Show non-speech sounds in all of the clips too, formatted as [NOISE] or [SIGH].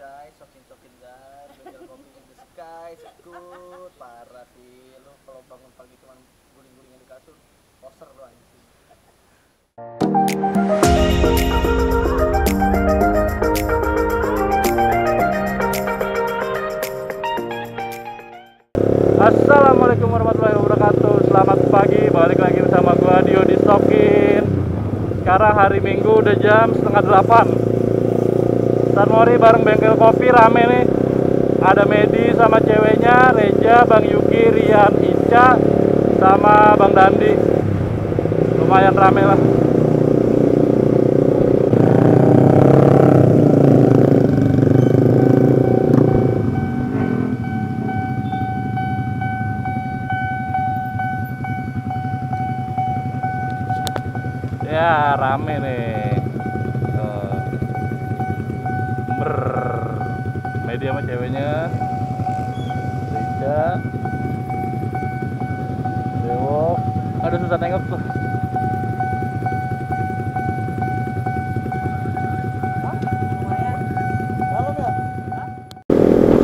guys, sokin-sokin guys, bengkel kopi in the sky, sekut, parah sih. Lu kalau bangun pagi cuma guling-gulingin di kasur, poser lu anjing. Assalamualaikum warahmatullahi wabarakatuh Selamat pagi, balik lagi bersama gua Dio di Stokin Sekarang hari Minggu udah jam setengah delapan Mori bareng bengkel kopi rame nih. Ada Medi sama ceweknya, Reja, Bang Yuki, Rian, Ica Sama Bang Dandi. Lumayan rame lah. Ya rame nih Media sama ceweknya. Rika. Dewok Ada susah nengok tuh.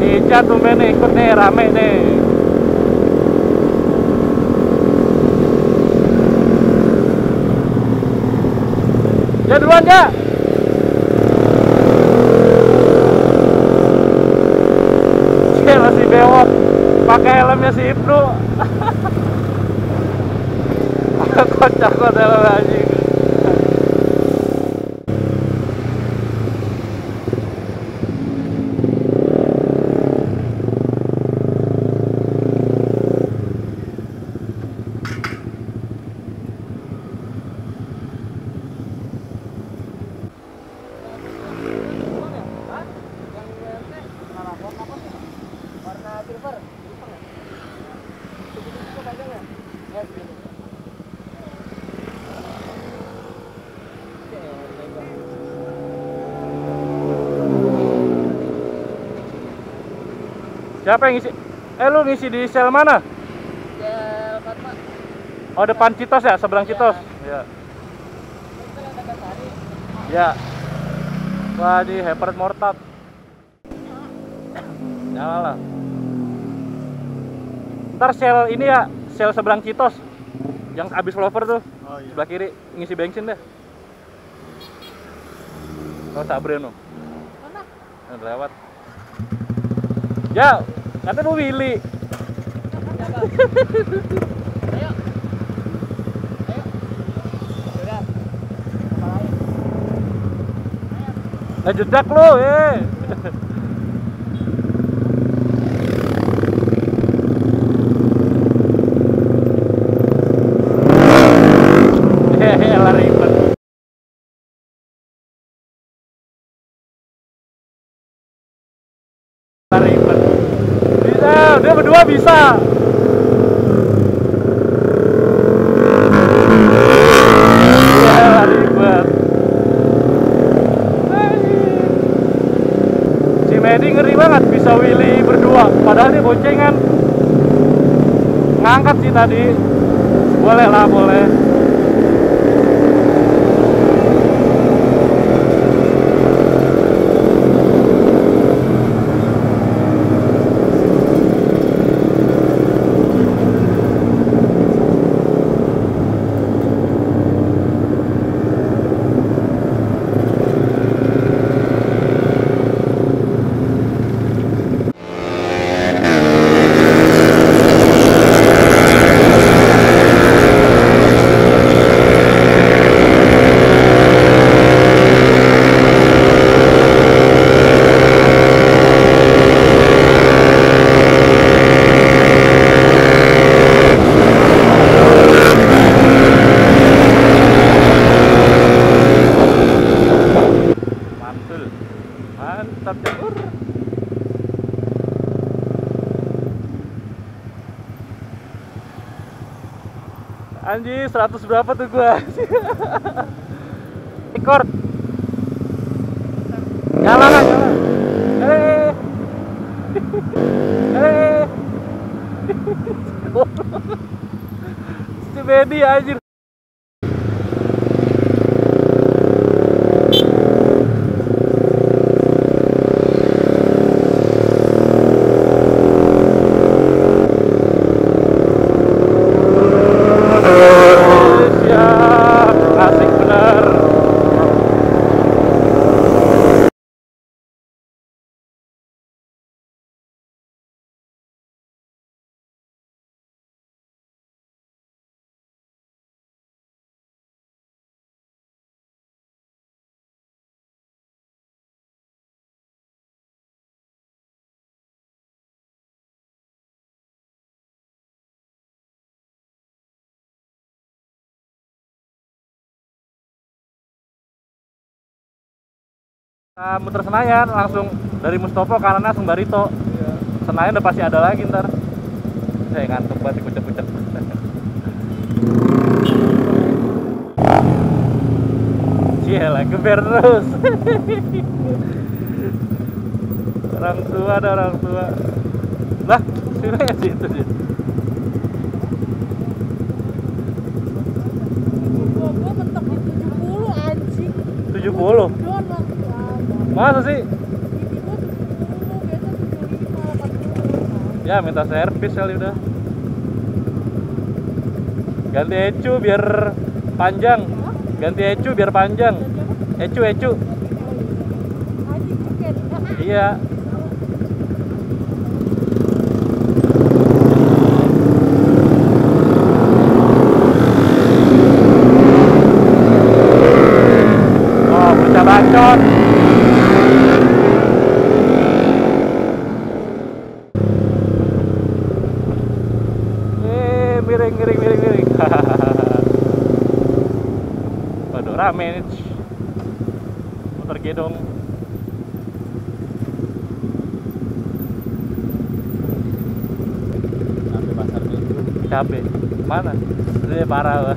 Ica tumben nih ikut nih rame nih. Ya duluan ya. Dia masih bewok. Pakai helmnya si Ibnu. [LAUGHS] Kocak kok helm anjing. Siapa yang ngisi? Eh lu ngisi di sel mana? Ya, Fatma. Oh depan Citos ya, seberang Iya. Citos. Ya. Ya. Wah di Hyper Mortat. Nyala lah. Ntar sel ini ya, sel seberang Citos. Yang abis flover tuh, Oh iya. sebelah kiri ngisi bensin deh. Oh Sabreno. Mana? Nah, lewat. Ya, kata lu Willy. Ayo. Ayo. Nah, jedak lu, eh. Dia berdua bisa. Medi ngeri banget bisa Willy berdua. Padahal dia boncengan. Ngangkat sih tadi. Boleh lah boleh Anjir, 100 berapa tuh gua? [LAUGHS] Record. Nyala nyala? Eh. Eh. Si Bedi anjir. Kita muter Senayan langsung dari Mustopo kanannya langsung Barito. Iya. Senayan udah pasti ada lagi ntar. Saya ngantuk banget kucek-kucek. Cielah, geber terus. [LAUGHS] orang tua ada orang tua. Lah, sini ya situ dia. Gua gua Masa sih? Gigi gua 70, biasa 75, 80. Ya minta servis kali udah. Ganti ecu biar panjang. Ganti ecu biar panjang. Dan siapa? Ecu ecu. Iya. Oh, bocah bacot. Eh, miring, miring, miring, miring. Waduh, rame nih. Motor gedong. Sampai pasar minggu. capek mana ini parah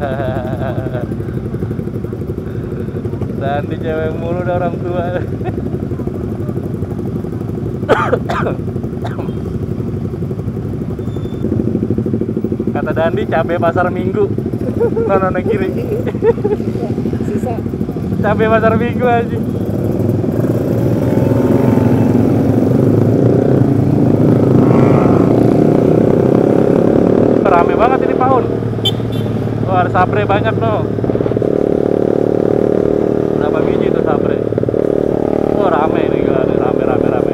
dan di cewek mulu orang tua kata Dandi cabai pasar minggu. Nono no kiri. Sisa. cabai pasar minggu aja rame banget ini Paun. Oh ada sapre banyak no berapa biji itu sapre oh rame ini gila nih rame rame rame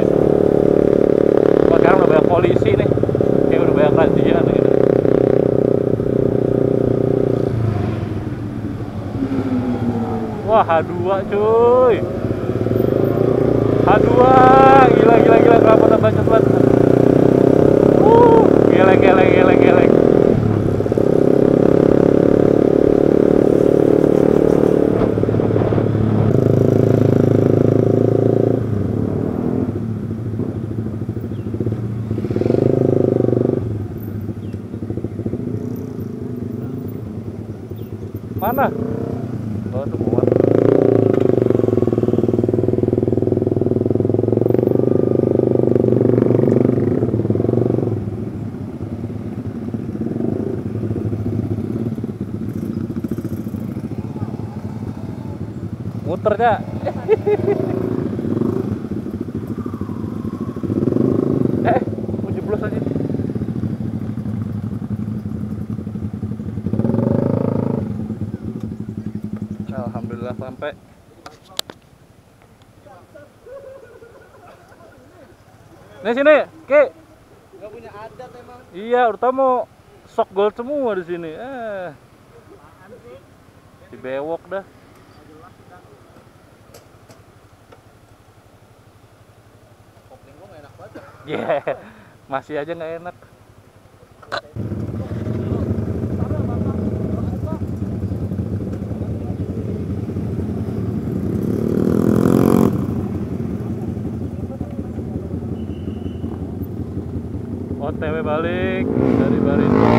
oh, sekarang udah banyak polisi nih kayak udah banyak razia nih gitu. Wah H2 cuy. H2 gila gila gila. Kenapa udah bacot banget uh geleng geleng geleng geleng mana oh itu muat muternya [LAUGHS] eh mau jeblos aja Alhamdulillah sampai Nih sini, Ki. Gak punya adat emang. Iya, utama sok gold semua di sini. Eh. Dibewok dah. Kopling gua gak enak banget. Yeah. [LAUGHS] Masih aja nggak enak. OTW balik dari Barito.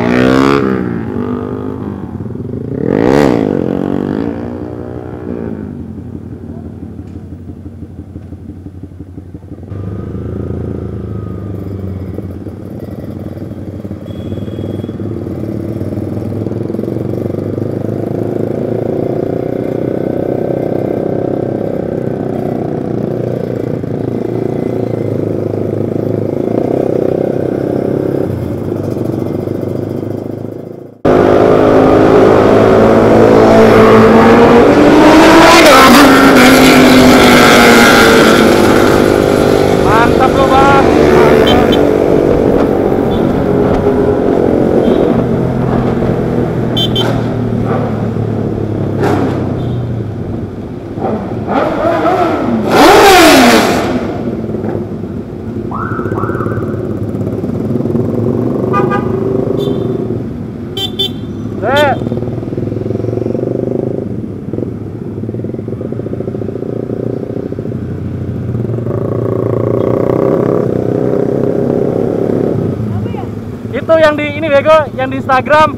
Ini bego, yang di Instagram.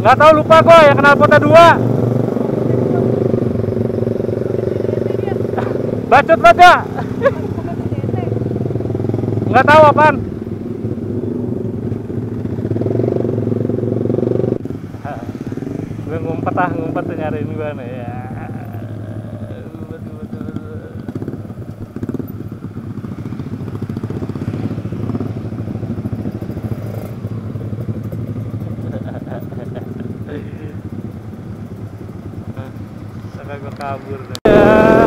Nggak tahu lupa kok yang kenal pota dua. Bacot banget ya. Nggak tahu apaan. gue ngumpet ah ngumpet nyariin gue nih ya. Sampai gue kabur deh. Ya.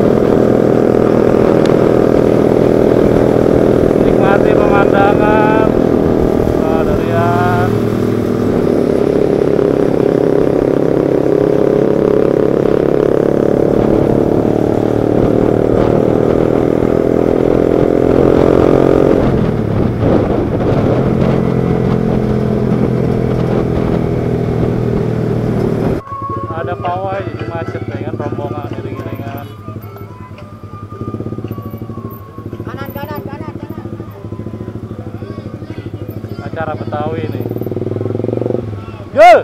Nikmati pemandangan. Oh, Dorian. ada pawai jadi macet ya kan rombongan iring-iringan Kanan, kanan, kanan, kanan. Acara Betawi nih Yul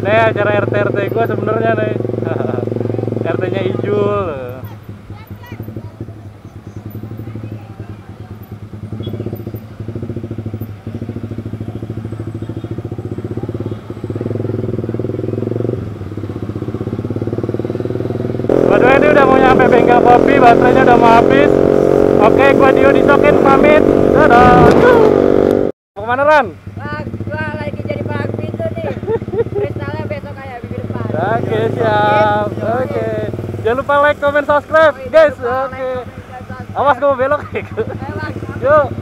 ini acara RT RT gue sebenarnya nih. [LAUGHS] RT nya Ijul. By the way, ini udah mau nyampe bengkel kopi, baterainya udah mau habis. Oke, gua Dio disokin pamit. Dadah. Mau ke mana Ran? Gua lagi jadi palang pintu nih. Kristalnya besok kayak minggu depan. Oke, siap. Oke. Jangan lupa like, comment, subscribe, guys. Oke. Awas gua belok. [LAUGHS] Ayo, Bang. Yuk.